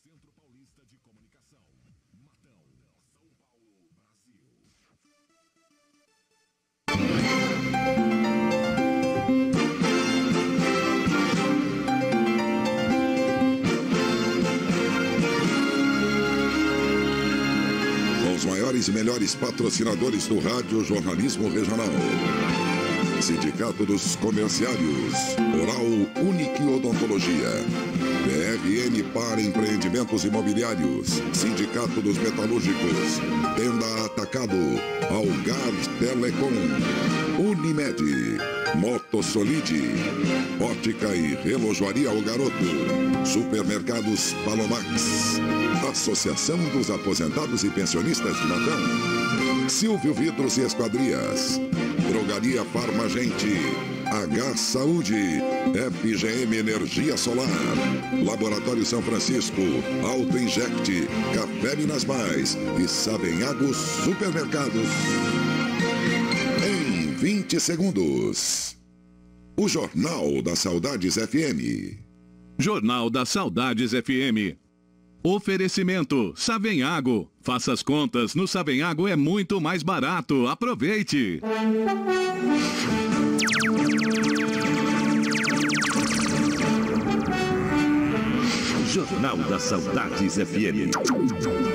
Centro Paulista de Comunicação. Matão, São Paulo, Brasil. Com os maiores e melhores patrocinadores do rádio jornalismo regional. Sindicato dos Comerciários, Oral Unique Odontologia, PRN para Empreendimentos Imobiliários, Sindicato dos Metalúrgicos, Tenda Atacado, Algar Telecom, Unimed, Motossolide, Ótica e Relojoaria O Garoto, Supermercados Palomax, Associação dos Aposentados e Pensionistas de Matão, Silvio Vidros e Esquadrias, Drogaria Farmagente, H Saúde, FGM Energia Solar, Laboratório São Francisco, Auto Inject, Café Minas Mais e Sabenhagos Supermercados. Em 20 segundos. O Jornal das Saudades FM. Jornal das Saudades FM. Oferecimento Savenhago. Faça as contas, no Savenhago é muito mais barato. Aproveite. Jornal das Saudades FM.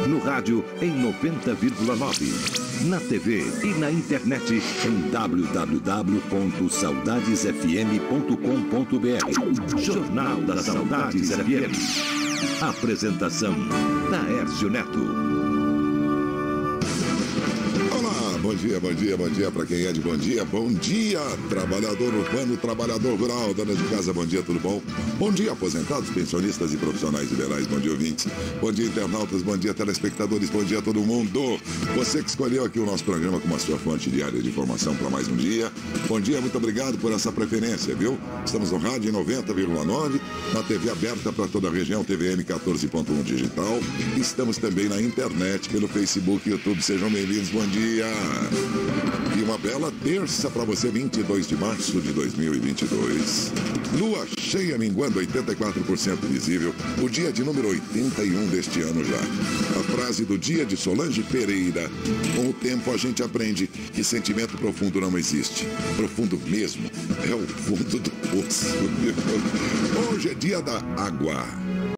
No rádio em 90,9. Na TV e na internet em www.saudadesfm.com.br. Jornal das Saudades FM. Apresentação: Taércio Neto. Bom dia, bom dia, bom dia para quem é de bom dia. Bom dia, trabalhador urbano, trabalhador rural, dona de casa, bom dia, tudo bom? Bom dia, aposentados, pensionistas e profissionais liberais, bom dia, ouvintes. Bom dia, internautas, bom dia, telespectadores, bom dia todo mundo. Você que escolheu aqui o nosso programa como a sua fonte diária de informação para mais um dia. Bom dia, muito obrigado por essa preferência, viu? Estamos no rádio em 90,9, na TV aberta para toda a região, TVM 14.1 digital. Estamos também na internet, pelo Facebook e YouTube. Sejam bem-vindos, bom dia. E uma bela terça para você, 22 de março de 2022. Lua cheia minguando 84% visível, o dia de número 81 deste ano já. A frase do dia de Solange Pereira. Com o tempo a gente aprende que sentimento profundo não existe. Profundo mesmo é o fundo do poço. Hoje é dia da água.